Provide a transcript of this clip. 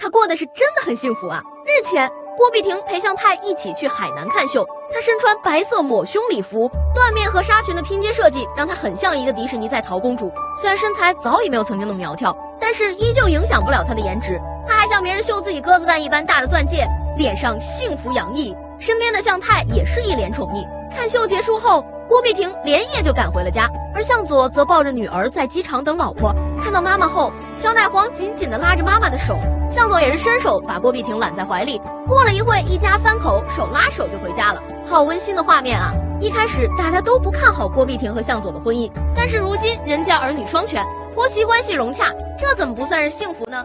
她过得是真的很幸福啊。日前，郭碧婷陪向太一起去海南看秀，她身穿白色抹胸礼服，缎面和纱裙的拼接设计让她很像一个迪士尼在逃公主。虽然身材早已没有曾经那么苗条，但是依旧影响不了她的颜值。她还向别人秀自己鸽子蛋一般大的钻戒，脸上幸福洋溢。身边的向太也是一脸宠溺。看秀结束后，郭碧婷连夜就赶回了家，而向佐则抱着女儿在机场等老婆。看到妈妈后，小奶黄紧紧地拉着妈妈的手，向佐也是伸手把郭碧婷揽在怀里。过了一会，一家三口手拉手就回家了，好温馨的画面啊！一开始大家都不看好郭碧婷和向佐的婚姻，但是如今人家儿女双全，婆媳关系融洽，这怎么不算是幸福呢？